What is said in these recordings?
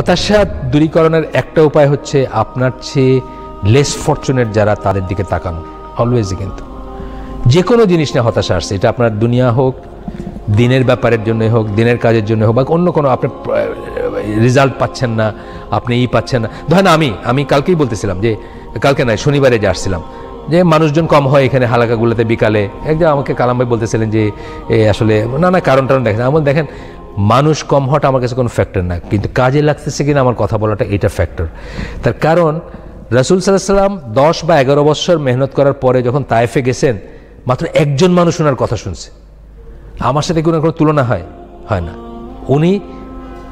হতাশা দূরীকরণের একটা উপায় হচ্ছে আপনার চেয়ে লেস ফরচুনেট যারা তাদের দিকে তাকানো অলওয়েজই কিন্তু। যে কোনো জিনিস নিয়ে হতাশা আসছে, এটা আপনার দুনিয়া হোক, দিনের ব্যাপারের জন্য হোক, দিনের কাজের জন্য হোক, বা অন্য কোনো আপনি রেজাল্ট পাচ্ছেন না, আপনি ই পাচ্ছেন না। ধরেন আমি আমি কালকেই বলতেছিলাম যে, কালকে নয়, শনিবারে যে আসছিলাম, যে মানুষজন কম হয় এখানে হালাকাগুলোতে বিকালে। একজন আমাকে কালাম বলতেছিলেন যে আসলে না না কারণ টারণ দেখেন আমার দেখেন মানুষ কম হওয়াটা আমার কাছে কোনো ফ্যাক্টর না, কিন্তু কাজে লাগতেছে কিনা আমার কথা বলাটা এটা ফ্যাক্টর তার কারণ, রাসুল সাল্লাহ সাল্লাম দশ বা এগারো বছর মেহনত করার পরে যখন তায়েফে গেছেন, মাত্র একজন মানুষ ওনার কথা শুনছে। আমার সাথে কোনো কোনো তুলনা হয়? হয় না। উনি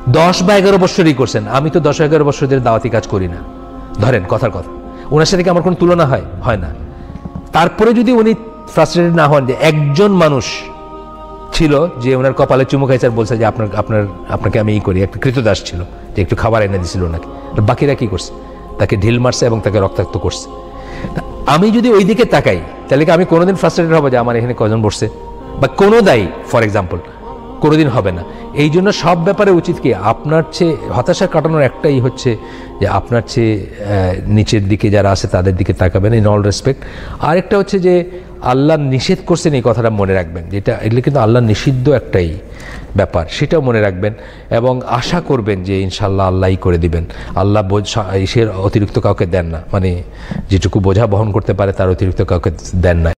দশ বা এগারো বছরই করছেন। আমি তো দশ এগারো বছর ধরে দাওয়াতি কাজ করি না। ধরেন, কথার কথা। ওনার সাথে কি আমার কোনো তুলনা হয়? হয় না। তারপরে যদি উনি ফ্রাস্ট্রেটেড না হন যে একজন মানুষ ছিল যে ওনার কপালে চুমু খাইছে আর বলছে যে আপনার আপনার, আপনাকে আমি ই করি। একটা কৃতদাস ছিল যে একটু খাবার এনে দিছিল ওনাকে। বাকিরা কি করছে? তাকে ঢিল মারছে এবং তাকে রক্তাক্ত করছে। আমি যদি ওই দিকে তাকাই, তাহলে কি আমি কোনোদিন ফ্রাস্ট্রেটেড হব যে আমার এখানে কজন বসছে? বা কোনো দায়ী ফর এক্সাম্পল কোনোদিন হবে না। এই জন্য সব ব্যাপারে উচিত কি, আপনার চেয়ে হতাশা কাটানোর একটাই হচ্ছে যে আপনার চেয়ে নিচের দিকে যারা আছে তাদের দিকে তাকাবেন ইন অল রেসপেক্ট আরেকটা হচ্ছে যে আল্লাহ নিষেধ করছেন এই কথাটা মনে রাখবেন, যেটা এগুলো কিন্তু আল্লাহ নিষিদ্ধ একটাই ব্যাপার, সেটাও মনে রাখবেন এবং আশা করবেন যে ইনশাল্লাহ আল্লাহই করে দিবেন। আল্লাহ ইসের অতিরিক্ত কাউকে দেন না মানে যেটুকু বোঝা বহন করতে পারে তার অতিরিক্ত কাউকে দেন না।